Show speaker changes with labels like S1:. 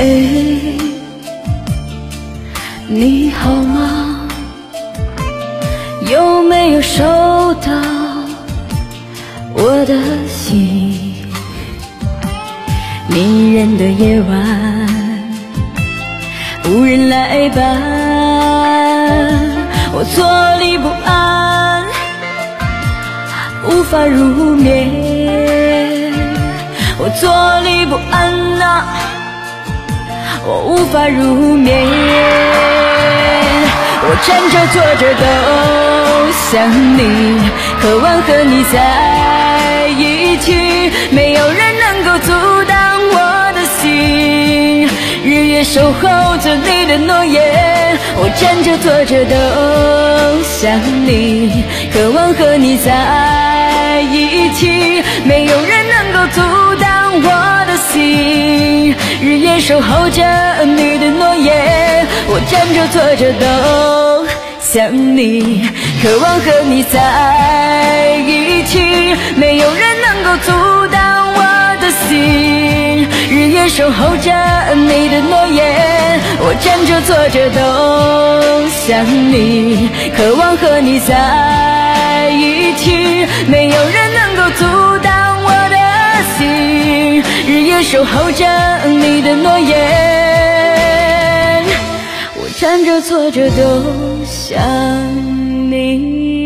S1: 嘿，你好吗？有没有收到我的信？迷人的夜晚，无人来伴，我坐立不安，无法入眠。我坐立不安呐、我无法入眠。我站着坐着都想你，渴望和你在一起，没有人能够阻挡我的心。日夜守候着你的诺言，我站着坐着都想你，渴望和你在一起，没有人能够阻挡我的心。日夜守候着你的诺言，我站着坐着都想你，渴望和你在一起，没有人能够阻挡我的心。日夜守候着你的诺言，我站着坐着都想你，渴望和你在一起，没有人能够阻。日夜守候着你的诺言我站着坐着都想你。